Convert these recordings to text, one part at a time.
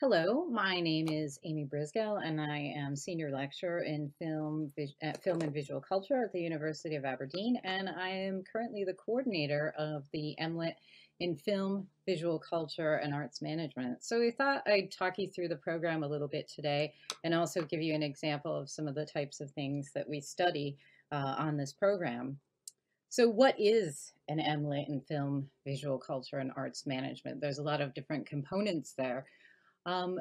Hello, my name is Amy Bryzgel, and I am senior lecturer in film, uh, film and visual culture at the University of Aberdeen, and I am currently the coordinator of the MLitt in film, visual culture, and arts management. So we thought I'd talk you through the program a little bit today, and also give you an example of some of the types of things that we study uh, on this program. So what is an MLitt in film, visual culture, and arts management? There's a lot of different components there. Um,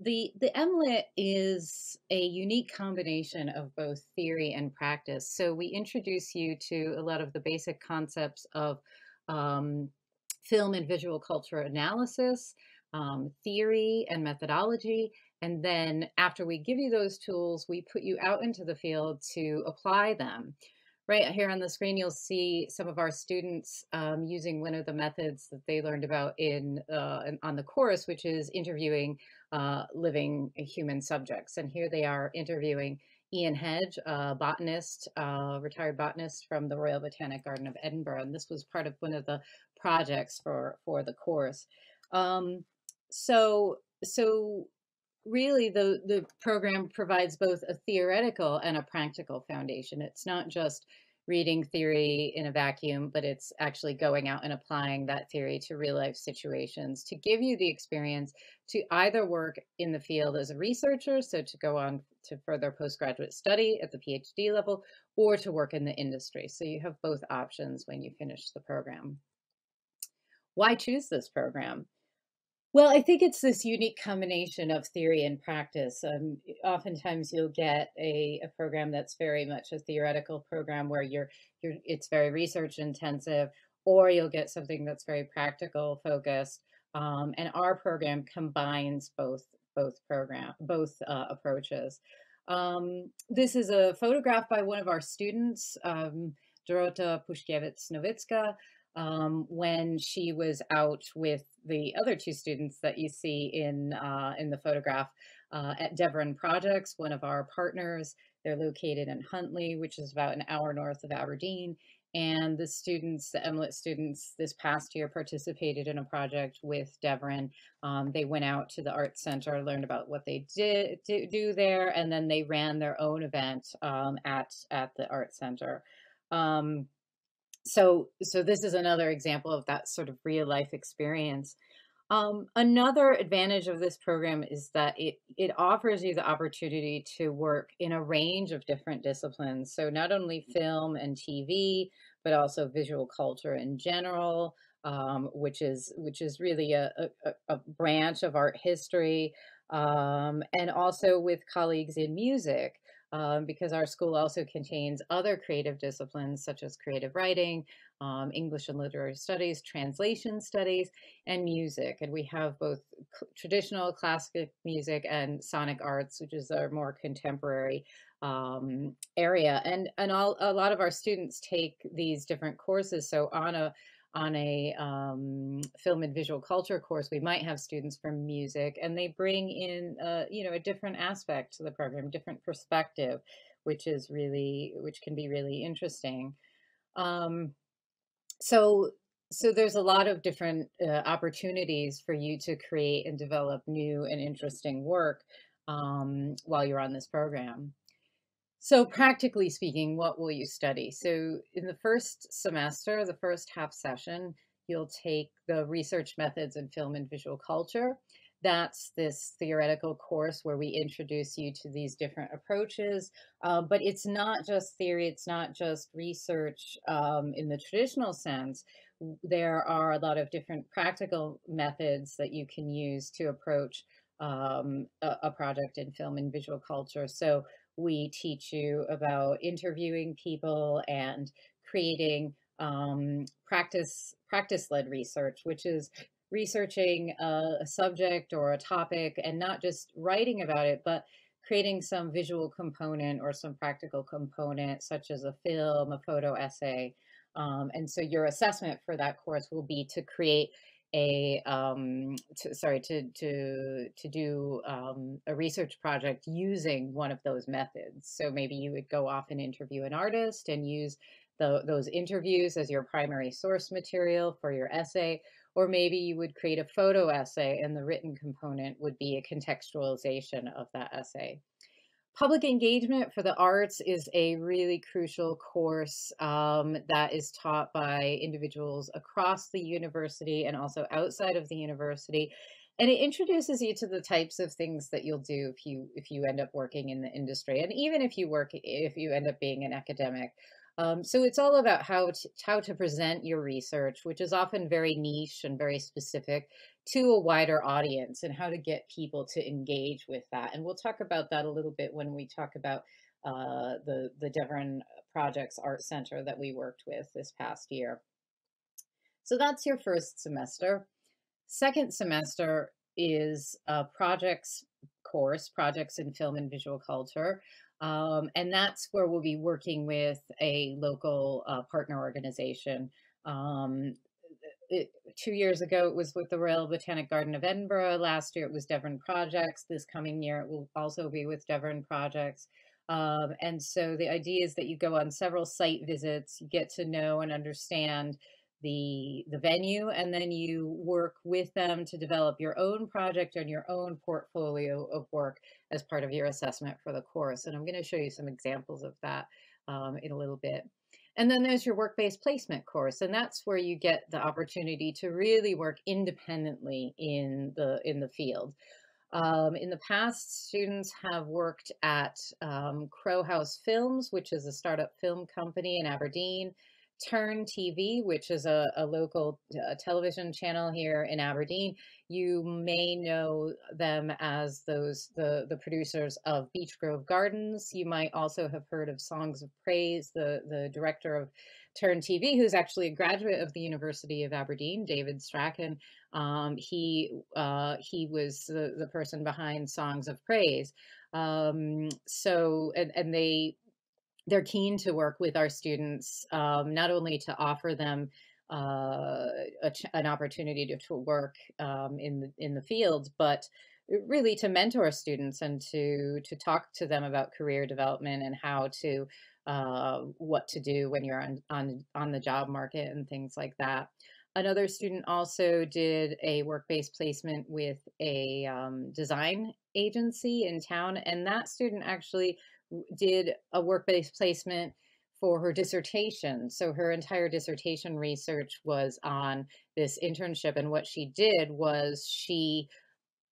the the MLitt is a unique combination of both theory and practice. So we introduce you to a lot of the basic concepts of um, film and visual culture analysis, um, theory and methodology, and then after we give you those tools, we put you out into the field to apply them. Right here on the screen, you'll see some of our students um, using one of the methods that they learned about in, uh, on the course, which is interviewing uh, living human subjects. And here they are interviewing Ian Hedge, a botanist, uh, retired botanist from the Royal Botanic Garden of Edinburgh. And this was part of one of the projects for, for the course. Um, so, so really the the program provides both a theoretical and a practical foundation. It's not just reading theory in a vacuum but it's actually going out and applying that theory to real life situations to give you the experience to either work in the field as a researcher so to go on to further postgraduate study at the phd level or to work in the industry. So you have both options when you finish the program. Why choose this program well, I think it's this unique combination of theory and practice. Um, oftentimes, you'll get a, a program that's very much a theoretical program where you're you're it's very research intensive, or you'll get something that's very practical focused. Um, and our program combines both both program both uh, approaches. Um, this is a photograph by one of our students, um, Dorota Puszkiewicz-Nowicka um, when she was out with the other two students that you see in uh, in the photograph uh, at Deveron Projects, one of our partners. They're located in Huntly, which is about an hour north of Aberdeen. And the students, the MLitt students, this past year participated in a project with Deveron. Um, they went out to the art center, learned about what they did do there, and then they ran their own event um, at at the art center. Um, so so this is another example of that sort of real life experience. Um, another advantage of this program is that it it offers you the opportunity to work in a range of different disciplines. So not only film and tv but also visual culture in general um, which is which is really a, a, a branch of art history um, and also with colleagues in music um, because our school also contains other creative disciplines such as creative writing, um, English and literary studies, translation studies, and music. And we have both traditional classic music and sonic arts, which is our more contemporary um, area. And and all, a lot of our students take these different courses. So on a on a um, film and visual culture course, we might have students from music, and they bring in, uh, you know, a different aspect to the program, different perspective, which is really, which can be really interesting. Um, so, so there's a lot of different uh, opportunities for you to create and develop new and interesting work um, while you're on this program. So practically speaking, what will you study? So in the first semester, the first half session, you'll take the research methods in film and visual culture. That's this theoretical course where we introduce you to these different approaches. Uh, but it's not just theory, it's not just research um, in the traditional sense. There are a lot of different practical methods that you can use to approach um, a, a project in film and visual culture. So we teach you about interviewing people and creating um, practice practice led research, which is researching a, a, subject or a topic and not just writing about it, but creating some visual component or some practical component, such as a film, a photo essay. Um, and so your assessment for that course will be to create a um, to, sorry to to to do um, a research project using one of those methods. So maybe you would go off and interview an artist and use the, those interviews as your primary source material for your essay, or maybe you would create a photo essay and the written component would be a contextualization of that essay. Public engagement for the arts is a really crucial course um, that is taught by individuals across the university and also outside of the university. And it introduces you to the types of things that you'll do if you if you end up working in the industry, and even if you work if you end up being an academic. Um, so it's all about how to, how to present your research, which is often very niche and very specific, to a wider audience, and how to get people to engage with that. And we'll talk about that a little bit when we talk about uh, the the Deveron Projects Art Center that we worked with this past year. So that's your first semester. Second semester is a projects course, projects in film and visual culture. Um, and that's where we'll be working with a local uh, partner organization. Um, it, two years ago, it was with the Royal Botanic Garden of Edinburgh. Last year, it was Deveron Projects. This coming year, it will also be with Deveron Projects. Um, and so the idea is that you go on several site visits, you get to know and understand the the venue and then you work with them to develop your own project and your own portfolio of work as part of your assessment for the course and i'm going to show you some examples of that um, in a little bit and then there's your work-based placement course and that's where you get the opportunity to really work independently in the in the field um, in the past, students have worked at um, Crow House Films, which is a startup film company in Aberdeen. Tern TV, which is a, a local uh, television channel here in Aberdeen. You may know them as those the the producers of Beechgrove Gardens. You might also have heard of Songs of Praise, the the director of Tern TV, who's actually a graduate of the University of Aberdeen, David Strachan. Um, he uh, he was the, the person behind Songs of Praise. Um, so and, and they they're keen to work with our students, um, not only to offer them uh, an opportunity to, to work um, in the in the field, but really to mentor students and to to talk to them about career development and how to uh, what to do when you're on on on the job market and things like that. Another student also did a work-based placement with a um, design agency in town, and that student actually did a work-based placement for her dissertation. So her entire dissertation research was on this internship. And what she did was she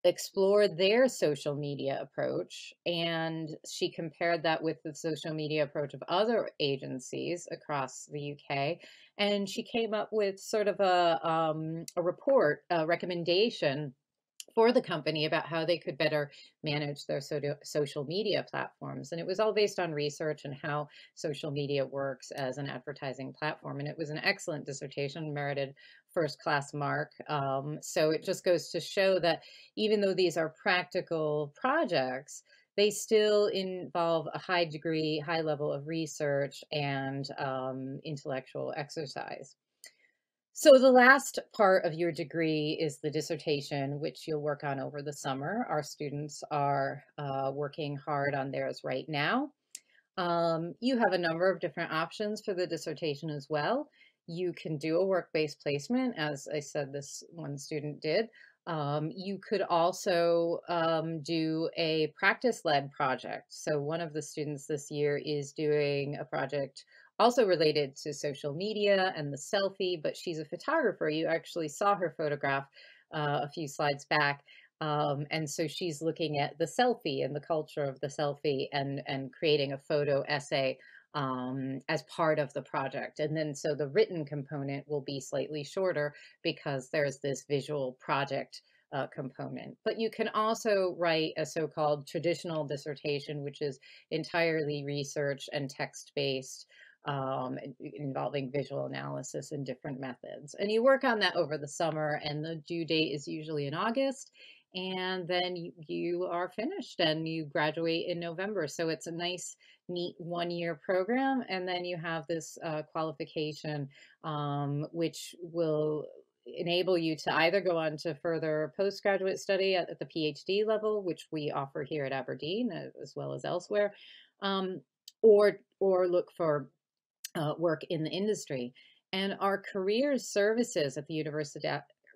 explored their social media approach and she compared that with the social media approach of other agencies across the UK. And she came up with sort of a, um, a report, a recommendation for the company about how they could better manage their social media platforms. And it was all based on research and how social media works as an advertising platform. And it was an excellent dissertation, merited first class mark. Um, so it just goes to show that even though these are practical projects, they still involve a high degree, high level of research and um, intellectual exercise. So the last part of your degree is the dissertation, which you'll work on over the summer. Our students are uh, working hard on theirs right now. Um, you have a number of different options for the dissertation as well. You can do a work-based placement, as I said this one student did. Um, you could also um, do a practice-led project. So one of the students this year is doing a project also related to social media and the selfie, but she's a photographer. You actually saw her photograph uh, a few slides back. Um, and so she's looking at the selfie and the culture of the selfie and, and creating a photo essay um, as part of the project. And then so the written component will be slightly shorter because there's this visual project uh, component. But you can also write a so-called traditional dissertation, which is entirely research and text-based um, involving visual analysis and different methods. And you work on that over the summer, and the due date is usually in August. And then you, are finished and you graduate in November. So it's a nice, neat one year program. And then you have this uh, qualification, um, which will enable you to either go on to further postgraduate study at, at, the PhD level, which we offer here at Aberdeen as well as elsewhere, um, or or look for uh, work in the industry. And our career services at the University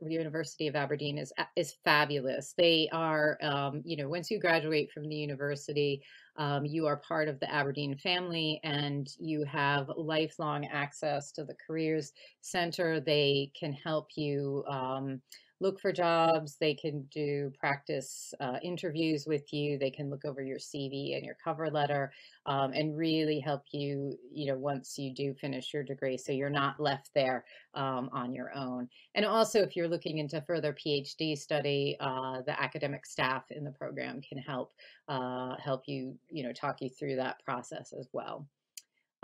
University of Aberdeen is is fabulous. They are, um, you know, once you graduate from the university, um, you are part of the Aberdeen family, and you have lifelong access to the Careers Center. They can help you. Um, look for jobs. They can do practice uh, interviews with you. They can look over your CV and your cover letter um, and really help you, you know, once you do finish your degree. So you're not left there um, on your own. And also, if you're looking into further PhD study, uh, the academic staff in the program can help uh, help you, you know, talk you through that process as well.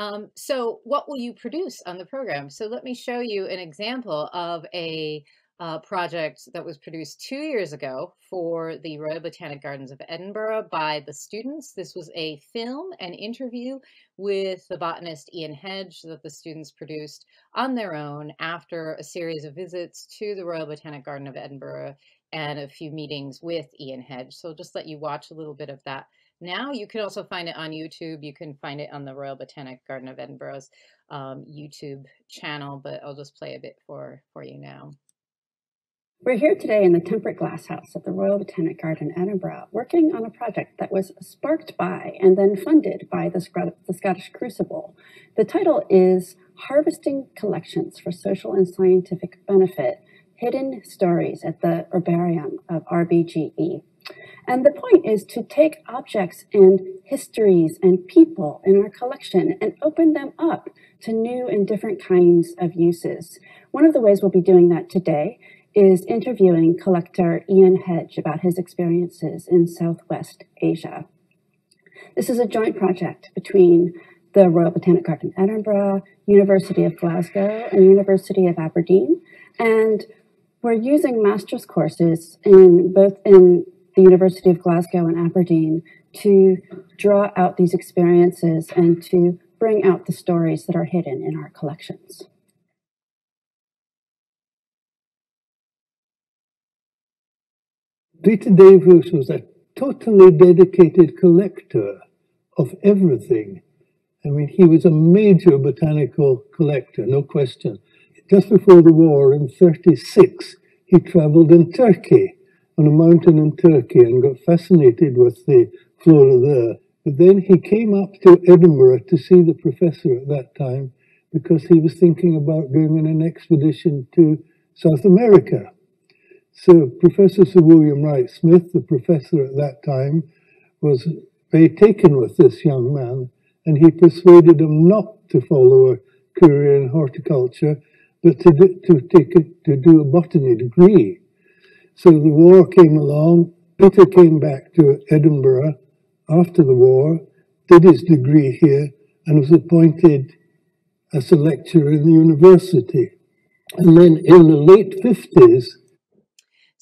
Um, so what will you produce on the program? So let me show you an example of a uh, project that was produced two years ago for the Royal Botanic Gardens of Edinburgh by the students. This was a film and interview with the botanist Ian Hedge that the students produced on their own after a series of visits to the Royal Botanic Garden of Edinburgh and a few meetings with Ian Hedge. So I'll just let you watch a little bit of that now. You can also find it on YouTube. You can find it on the Royal Botanic Garden of Edinburgh's um, YouTube channel, but I'll just play a bit for, for you now. We're here today in the Temperate Glasshouse at the Royal Botanic Garden, Edinburgh, working on a project that was sparked by and then funded by the, the Scottish Crucible. The title is Harvesting Collections for Social and Scientific Benefit Hidden Stories at the Herbarium of RBGE. And the point is to take objects and histories and people in our collection and open them up to new and different kinds of uses. One of the ways we'll be doing that today is interviewing collector Ian Hedge about his experiences in Southwest Asia. This is a joint project between the Royal Botanic Garden Edinburgh, University of Glasgow, and University of Aberdeen. And we're using master's courses in both in the University of Glasgow and Aberdeen to draw out these experiences and to bring out the stories that are hidden in our collections. Peter Davis was a totally dedicated collector of everything. I mean, he was a major botanical collector, no question. Just before the war in 36, he traveled in Turkey, on a mountain in Turkey, and got fascinated with the flora there. But then he came up to Edinburgh to see the professor at that time because he was thinking about going on an expedition to South America. So Professor Sir William Wright Smith, the professor at that time, was very taken with this young man, and he persuaded him not to follow a career in horticulture, but to do, to take a, to do a botany degree. So the war came along. Peter came back to Edinburgh after the war, did his degree here, and was appointed as a lecturer in the university. And then in the late 50s,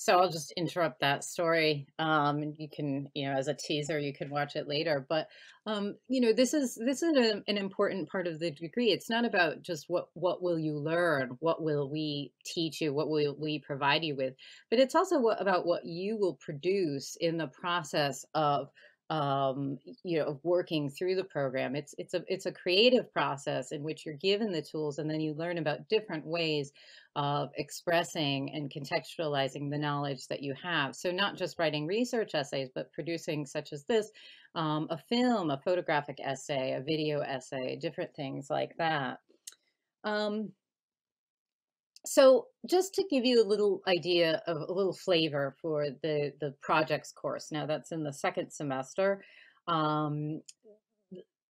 so I'll just interrupt that story. Um, you can, you know, as a teaser, you can watch it later. But um, you know, this is this is a, an important part of the degree. It's not about just what what will you learn, what will we teach you, what will we provide you with, but it's also what, about what you will produce in the process of um, you know, of working through the program. It's it's a it's a creative process in which you're given the tools, and then you learn about different ways of expressing and contextualizing the knowledge that you have. So not just writing research essays, but producing such as this, um, a film, a photographic essay, a video essay, different things like that. Um, so just to give you a little idea of a little flavor for the, the projects course, now that's in the second semester. Um,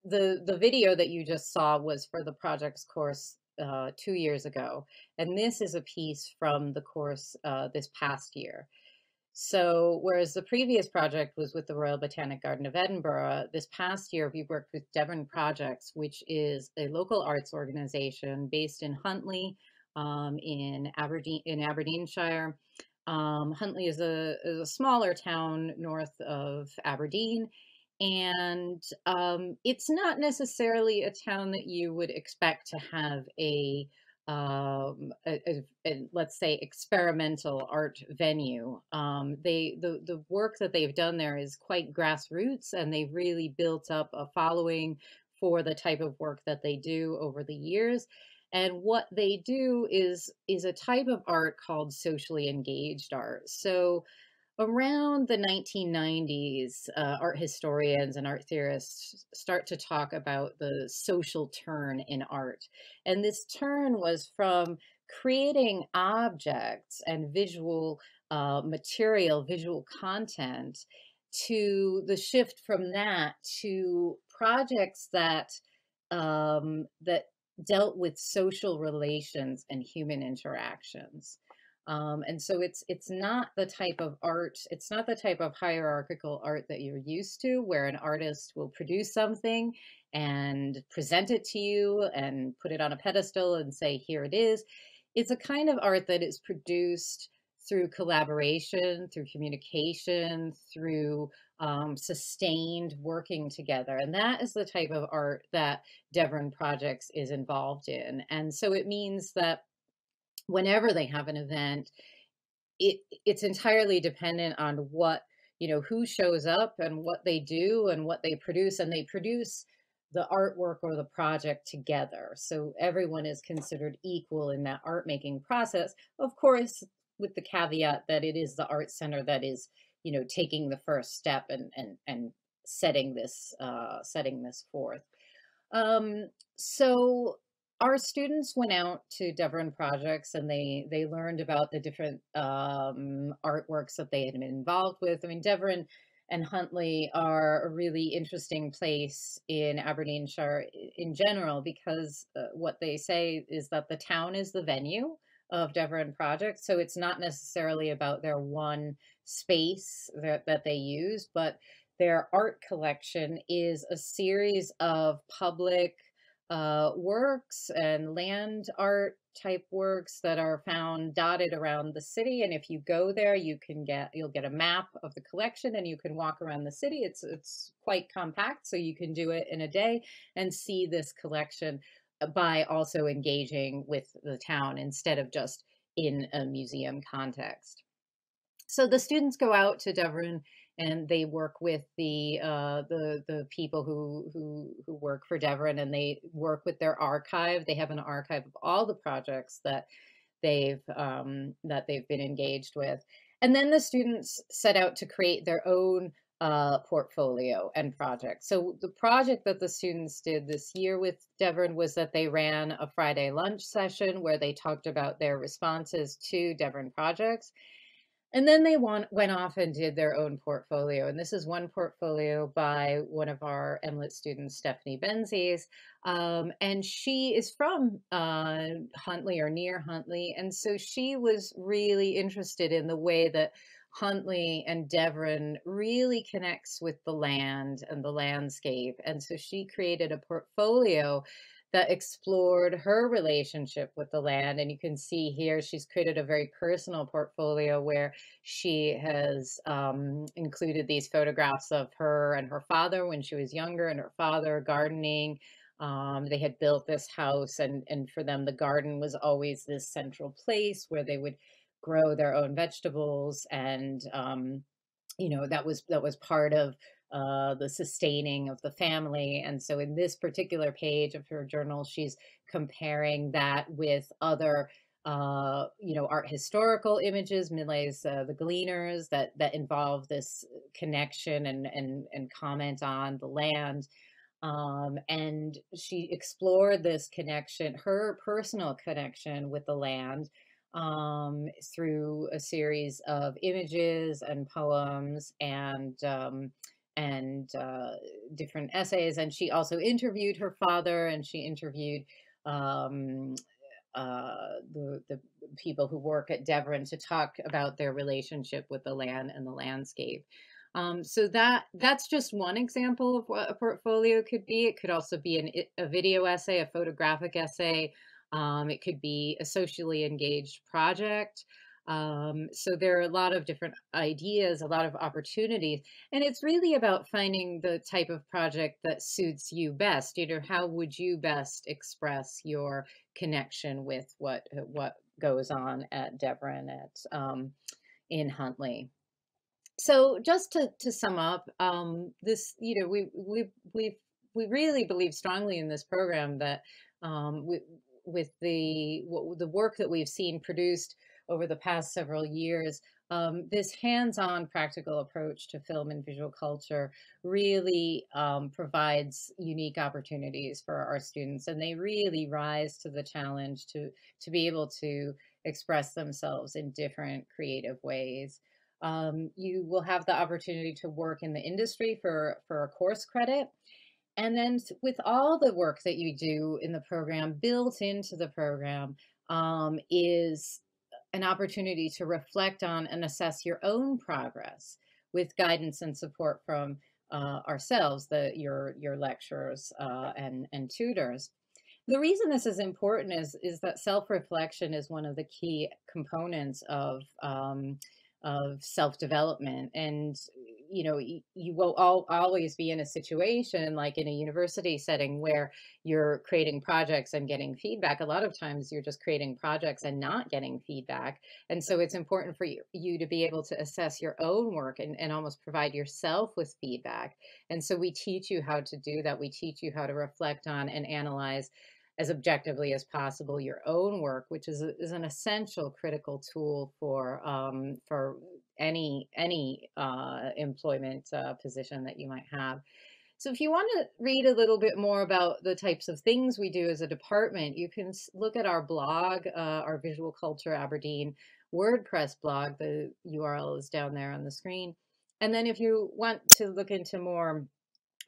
the, the video that you just saw was for the projects course uh, two years ago. And this is a piece from the course uh, this past year. So, whereas the previous project was with the Royal Botanic Garden of Edinburgh, this past year we worked with Deveron Projects, which is a local arts organization based in Huntly, um, in Aberdeen in Aberdeenshire. Um, Huntly is a, is a smaller town north of Aberdeen, and um, it's not necessarily a town that you would expect to have a, um, a, a, a let's say experimental art venue. Um, they the the work that they've done there is quite grassroots, and they've really built up a following for the type of work that they do over the years. And what they do is is a type of art called socially engaged art. So around the 1990s, uh, art historians and art theorists start to talk about the social turn in art. And this turn was from creating objects and visual uh, material, visual content, to the shift from that to projects that um, that dealt with social relations and human interactions. Um, and so it's it's not the type of art, it's not the type of hierarchical art that you're used to, where an artist will produce something and present it to you and put it on a pedestal and say, here it is. It's a kind of art that is produced through collaboration, through communication, through um, sustained working together. And that is the type of art that Deveron Projects is involved in. And so it means that whenever they have an event, it it's entirely dependent on what you know who shows up and what they do and what they produce and they produce the artwork or the project together so everyone is considered equal in that art making process of course with the caveat that it is the art center that is you know taking the first step and and and setting this uh setting this forth um so our students went out to Deveron projects and they they learned about the different um, artworks that they had been involved with. I mean, Deveron and Huntly are a really interesting place in Aberdeenshire in general because uh, what they say is that the town is the venue of Deveron projects. So it's not necessarily about their one space that, that they use, but their art collection is a series of public uh, works and land art type works that are found dotted around the city and if you go there you can get you'll get a map of the collection and you can walk around the city it's it's quite compact so you can do it in a day and see this collection by also engaging with the town instead of just in a museum context so the students go out to Deveron and they work with the uh, the the people who who who work for Deveron, and they work with their archive. They have an archive of all the projects that they've um, that they've been engaged with, and then the students set out to create their own uh, portfolio and project. So the project that the students did this year with Deveron was that they ran a Friday lunch session where they talked about their responses to Deveron projects and then they want, went off and did their own portfolio. And this is one portfolio by one of our MLitt students, Stephanie Benzies. Um, and she is from uh, Huntly or near Huntly. And so she was really interested in the way that Huntly and Deveron really connects with the land and the landscape. And so she created a portfolio that explored her relationship with the land. And you can see here she's created a very personal portfolio where she has um, included these photographs of her and her father when she was younger and her father gardening. Um, they had built this house, and, and for them, the garden was always this central place where they would grow their own vegetables and um, you know that was that was part of uh, the sustaining of the family. And so in this particular page of her journal, she's comparing that with other uh, you know, art historical images, Millet's uh, The Gleaners, that that involve this connection and and and comment on the land. Um, and she explored this connection, her personal connection with the land, um, through a series of images and poems and um, and uh, different essays. And she also interviewed her father, and she interviewed um, uh, the the people who work at Deveron to talk about their relationship with the land and the landscape. Um, so that that's just one example of what a portfolio could be. It could also be an, a video essay, a photographic essay. Um, it could be a socially engaged project. Um, so there are a lot of different ideas, a lot of opportunities, and it's really about finding the type of project that suits you best. You know, how would you best express your connection with what uh, what goes on at Deveron at um, in Huntly? So just to, to sum up, um, this you know we we we we really believe strongly in this program that um, we with the the work that we've seen produced over the past several years, um, this hands-on practical approach to film and visual culture really um, provides unique opportunities for our students and they really rise to the challenge to to be able to express themselves in different creative ways. Um, you will have the opportunity to work in the industry for for a course credit and then with all the work that you do in the program built into the program um, is an opportunity to reflect on and assess your own progress with guidance and support from uh, ourselves, the your your lecturers uh, and and tutors. The reason this is important is is that self reflection is one of the key components of um, of self development, and you know you, will all, always be in a situation like in a university setting where you're creating projects and getting feedback a lot of times you're just creating projects and not getting feedback. And so it's important for you, you to be able to assess your own work and, and almost provide yourself with feedback. And so we teach you how to do that. We teach you how to reflect on and analyze as objectively as possible your own work, which is, is an essential critical tool for um, for any any uh, employment uh, position that you might have. So if you want to read a little bit more about the types of things we do as a department, you can look at our blog, uh, our Visual Culture Aberdeen WordPress blog. The URL is down there on the screen. And then if you want to look into more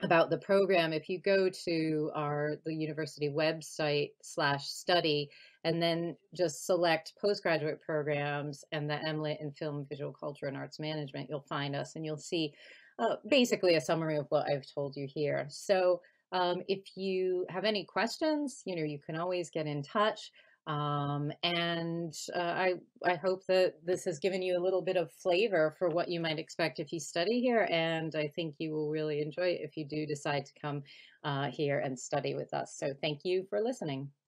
about the program, if you go to our the university website slash study and then just select postgraduate programs and the MLitt in Film, Visual Culture, and Arts Management, you'll find us and you'll see uh, basically a summary of what I've told you here. So um, if you have any questions, you know, you can always get in touch. Um, and uh, I, I hope that this has given you a little bit of flavor for what you might expect if you study here. And I think you will really enjoy it if you do decide to come uh, here and study with us. So thank you for listening.